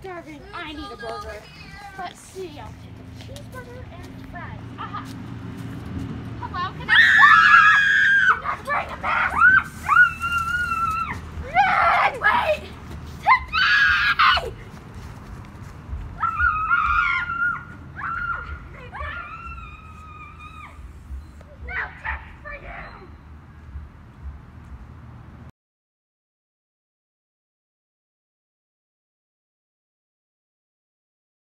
starving. I need a burger. Let's see. I'll take a cheeseburger